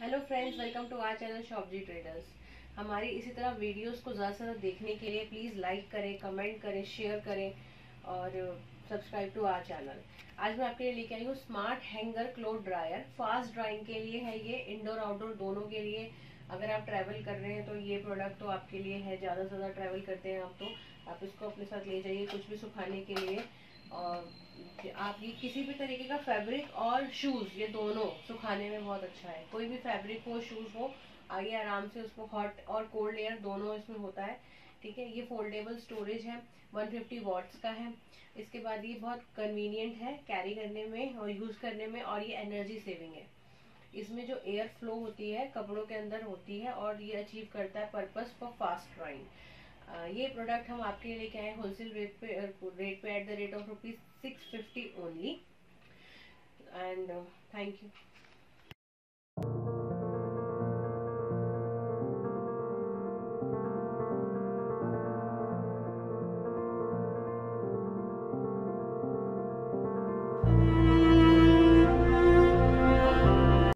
Hello friends welcome to our channel Shopji traders हमारी इसी तरह वीडियोस को ज़्यादा से ज़्यादा देखने के लिए प्लीज़ लाइक करें कमेंट करें शेयर करें और सब्सक्राइब टू आवर चैनल आज मैं आपके लिए लेके आई हूँ smart hanger cloth dryer fast drying के लिए है ये इंडोर आउटडोर दोनों के लिए. अगर आप ट्रैवल कर रहे हैं तो ये प्रोडक्ट तो आपके लिए है, ज़्यादा से ज़्यादा ट्रैवल करते हैं आप तो. आप इसको अपने साथ ले जाइए कुछ भी सुखाने के लिए. और आप ये किसी भी तरीके का फैब्रिक और शूज़ ये दोनों सुखाने में बहुत अच्छा है। कोई भी फैब्रिक हो शूज़ हो आगे आराम से उसको हॉट और कोल्ड एयर दोनों इसमें होता है, ठीक है? ये फोल्डेबल स्टोरेज है 150 फिफ्टी का है। इसके बाद ये बहुत कन्वीनियंट है कैरी करने में और यूज़ करने में और ये एनर्जी सेविंग है। इसमें जो एयर फ्लो होती है, कपड़ों के अंदर होती है और ये अचीव करता है पर्पस फॉर फास्ट ड्राइंग ये प्रोडक्ट हम आपके लिए लेके आए होलसेल रेट पे रेट पे at the rate of rupees six fifty only and thank you